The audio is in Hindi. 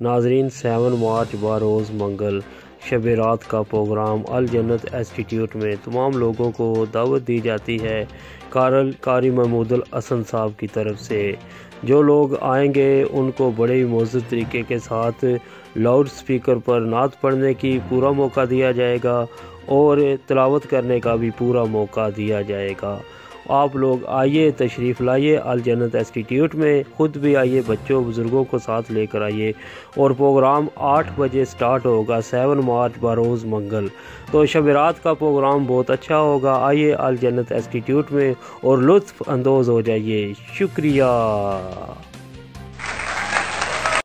नाजरीन, सेवन मार्च बारोज़ मंगल शब रात का प्रोग्राम अल जन्नत इंस्टीट्यूट में तमाम लोगों को दावत दी जाती है कारल, कारी महमूदुल हसन साहब की तरफ़ से। जो लोग आएँगे, उनको बड़े ही मौजूद तरीके के साथ लाउड स्पीकर पर नात पढ़ने की पूरा मौका दिया जाएगा और तलावत करने का भी पूरा मौका दिया जाएगा। आप लोग आइए, तशरीफ़ लाइए, अल जन्नत इंस्टीट्यूट में ख़ुद भी आइए, बच्चों, बुज़ुर्गों को साथ लेकर आइए। और प्रोग्राम आठ बजे स्टार्ट होगा सेवन मार्च बरोज़ मंगल। तो शब रात का प्रोग्राम बहुत अच्छा होगा। आइए, अल जन्नत इंस्टीट्यूट में और लुत्फ़ अंदोज़ हो जाइए। शुक्रिया।